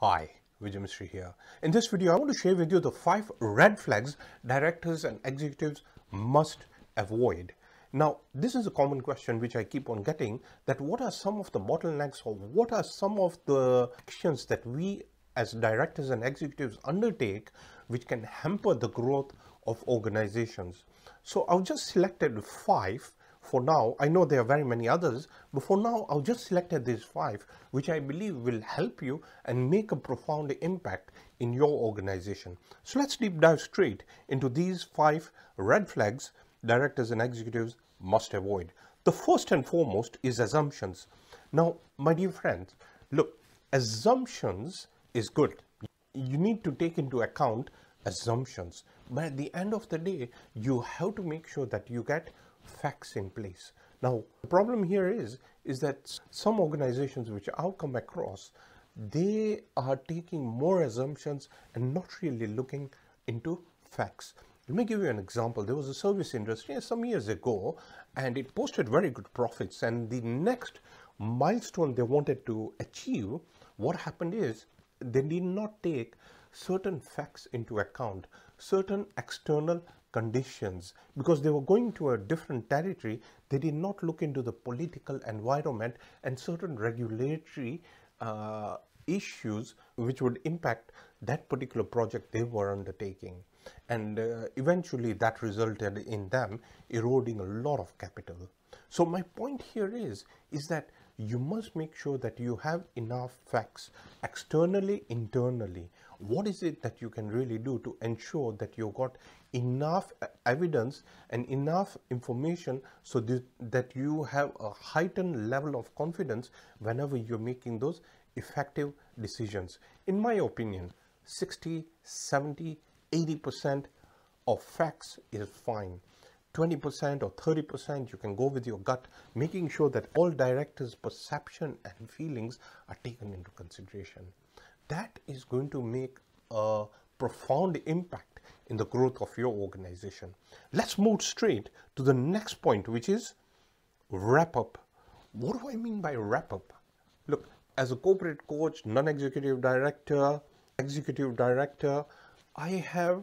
Hi, Vijay Mistri here. In this video, I want to share with you the five red flags directors and executives must avoid. Now, this is a common question which I keep on getting that what are some of the bottlenecks or what are some of the actions that we as directors and executives undertake which can hamper the growth of organizations. So I've just selected five for now. I know there are very many others, but for now I've just selected these five which I believe will help you and make a profound impact in your organization. So let's deep dive straight into these five red flags directors and executives must avoid. The first and foremost is assumptions. Now, my dear friends, look, assumptions is good. You need to take into account assumptions. But at the end of the day, you have to make sure that you get facts in place. Now, the problem here is, is that some organizations which I've come across, they are taking more assumptions and not really looking into facts. Let me give you an example. There was a service industry some years ago and it posted very good profits and the next milestone they wanted to achieve, what happened is they did not take certain facts into account, certain external conditions because they were going to a different territory. They did not look into the political environment and certain regulatory uh, issues which would impact that particular project they were undertaking. And uh, eventually that resulted in them eroding a lot of capital. So my point here is, is that you must make sure that you have enough facts externally, internally. What is it that you can really do to ensure that you've got enough uh, evidence and enough information so that you have a heightened level of confidence whenever you're making those effective decisions. In my opinion, 60, 70, 80% of facts is fine. 20% or 30% you can go with your gut making sure that all directors perception and feelings are taken into consideration. That is going to make a profound impact in the growth of your organization. Let's move straight to the next point which is wrap up. What do i mean by wrap up? Look as a corporate coach non-executive director executive director i have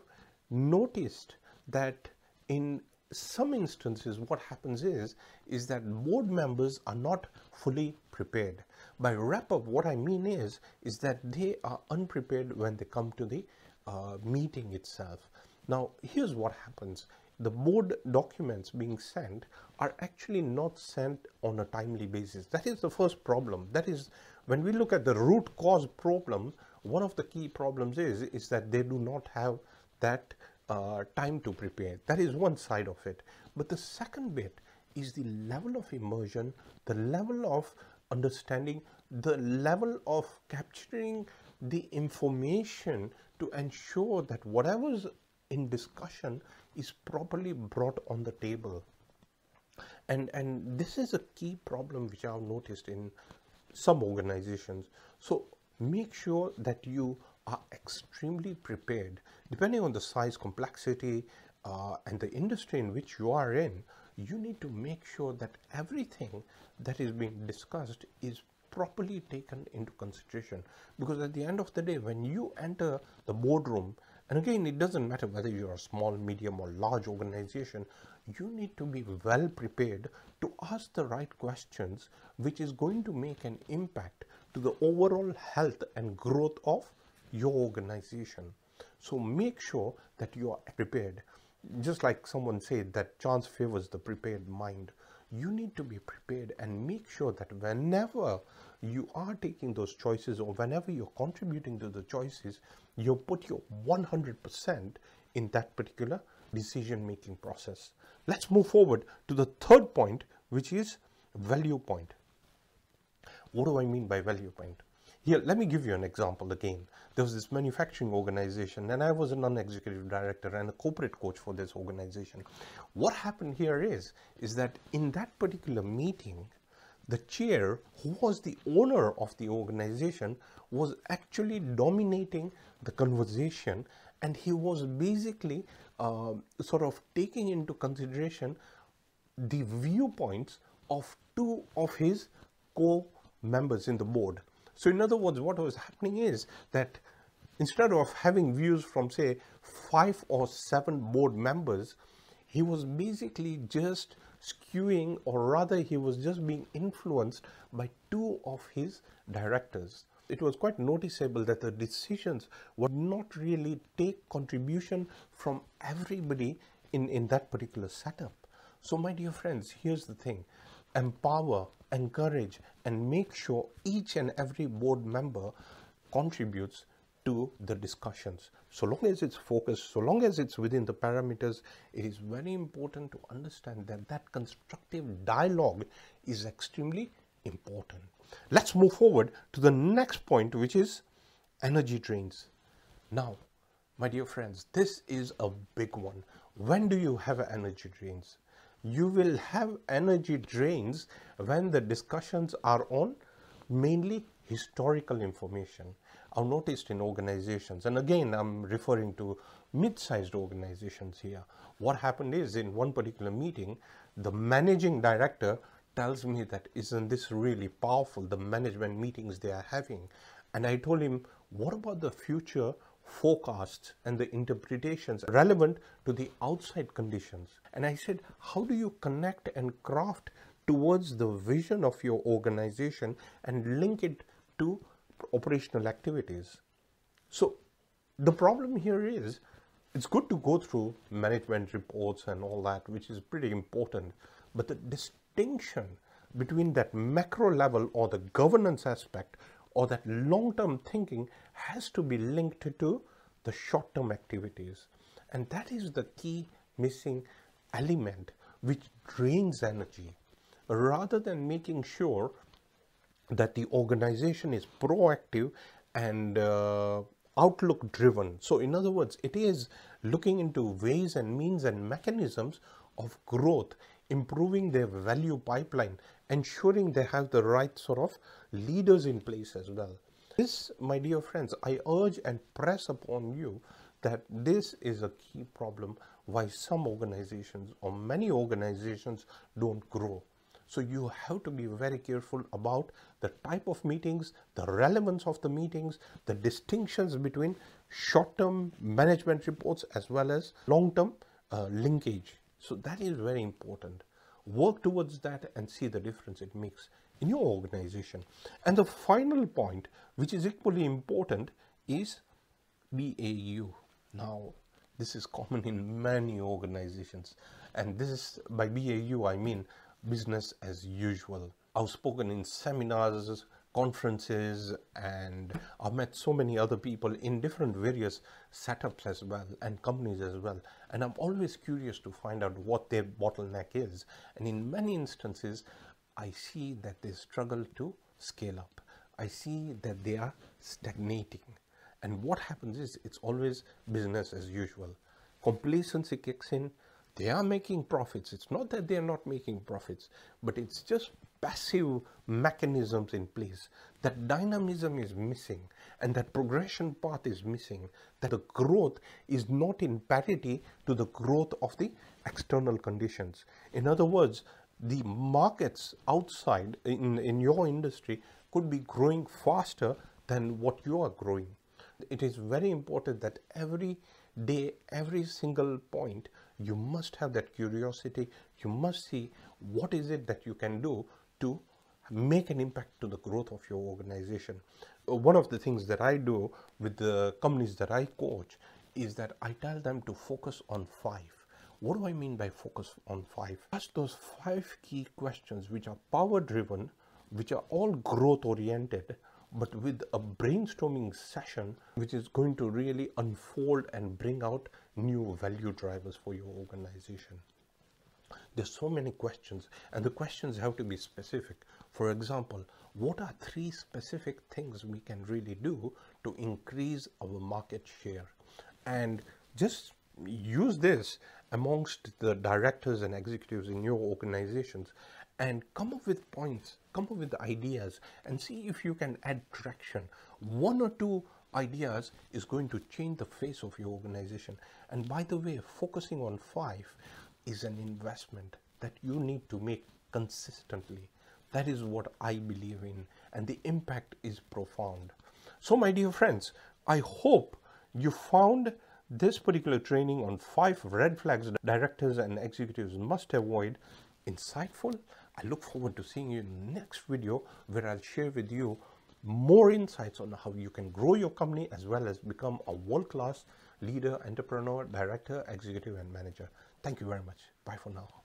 noticed that in some instances what happens is is that board members are not fully prepared. By wrap up what i mean is is that they are unprepared when they come to the uh, meeting itself. Now here's what happens. The board documents being sent are actually not sent on a timely basis. That is the first problem. That is when we look at the root cause problem one of the key problems is is that they do not have that uh, time to prepare. That is one side of it. But the second bit is the level of immersion, the level of understanding, the level of capturing the information to ensure that whatever's in discussion is properly brought on the table. And, and this is a key problem which I've noticed in some organizations. So make sure that you are extremely prepared depending on the size complexity uh, and the industry in which you are in you need to make sure that everything that is being discussed is properly taken into consideration. Because at the end of the day when you enter the boardroom and again it doesn't matter whether you're a small medium or large organization you need to be well prepared to ask the right questions which is going to make an impact to the overall health and growth of your organization. So make sure that you are prepared. Just like someone said that chance favors the prepared mind. You need to be prepared and make sure that whenever you are taking those choices or whenever you're contributing to the choices, you put your 100% in that particular decision making process. Let's move forward to the third point, which is value point. What do I mean by value point? Here, let me give you an example again. There was this manufacturing organization and I was a non-executive director and a corporate coach for this organization. What happened here is, is that in that particular meeting, the chair who was the owner of the organization was actually dominating the conversation and he was basically uh, sort of taking into consideration the viewpoints of two of his co members in the board. So in other words, what was happening is that instead of having views from say five or seven board members, he was basically just skewing or rather he was just being influenced by two of his directors. It was quite noticeable that the decisions would not really take contribution from everybody in, in that particular setup. So my dear friends, here's the thing. Empower, encourage and make sure each and every board member contributes to the discussions. So long as it's focused, so long as it's within the parameters, it is very important to understand that that constructive dialogue is extremely important. Let's move forward to the next point, which is energy drains. Now, my dear friends, this is a big one. When do you have energy drains? You will have energy drains when the discussions are on mainly historical information. I've noticed in organizations, and again, I'm referring to mid-sized organizations here. What happened is in one particular meeting, the managing director tells me that isn't this really powerful, the management meetings they are having. And I told him, what about the future forecasts and the interpretations relevant to the outside conditions? And I said, how do you connect and craft towards the vision of your organization and link it to operational activities. So the problem here is it's good to go through management reports and all that, which is pretty important. But the distinction between that macro level or the governance aspect or that long-term thinking has to be linked to the short-term activities. And that is the key missing element which drains energy rather than making sure that the organization is proactive and uh, outlook driven. So in other words, it is looking into ways and means and mechanisms of growth, improving their value pipeline, ensuring they have the right sort of leaders in place as well. This, my dear friends, I urge and press upon you that this is a key problem why some organizations or many organizations don't grow. So you have to be very careful about the type of meetings, the relevance of the meetings, the distinctions between short-term management reports as well as long-term uh, linkage. So that is very important. Work towards that and see the difference it makes in your organization. And the final point, which is equally important, is BAU. Now, this is common in many organizations. And this is by BAU, I mean business as usual. I've spoken in seminars, conferences, and I've met so many other people in different various setups as well and companies as well. And I'm always curious to find out what their bottleneck is. And in many instances, I see that they struggle to scale up. I see that they are stagnating. And what happens is it's always business as usual. Complacency kicks in, they are making profits. It's not that they are not making profits, but it's just passive mechanisms in place. That dynamism is missing and that progression path is missing. That the growth is not in parity to the growth of the external conditions. In other words, the markets outside in, in your industry could be growing faster than what you are growing. It is very important that every day, every single point, you must have that curiosity. You must see what is it that you can do to make an impact to the growth of your organization. Uh, one of the things that I do with the companies that I coach is that I tell them to focus on five. What do I mean by focus on five? Ask those five key questions which are power driven, which are all growth oriented, but with a brainstorming session which is going to really unfold and bring out new value drivers for your organization. There's so many questions and the questions have to be specific. For example, what are three specific things we can really do to increase our market share? And just use this amongst the directors and executives in your organizations and come up with points, come up with ideas and see if you can add traction. One or two ideas is going to change the face of your organization. And by the way, focusing on five is an investment that you need to make consistently. That is what I believe in. and the impact is profound. So my dear friends, I hope you found this particular training on five red flags directors and executives must avoid insightful. I look forward to seeing you in the next video where I'll share with you more insights on how you can grow your company as well as become a world-class leader, entrepreneur, director, executive, and manager. Thank you very much. Bye for now.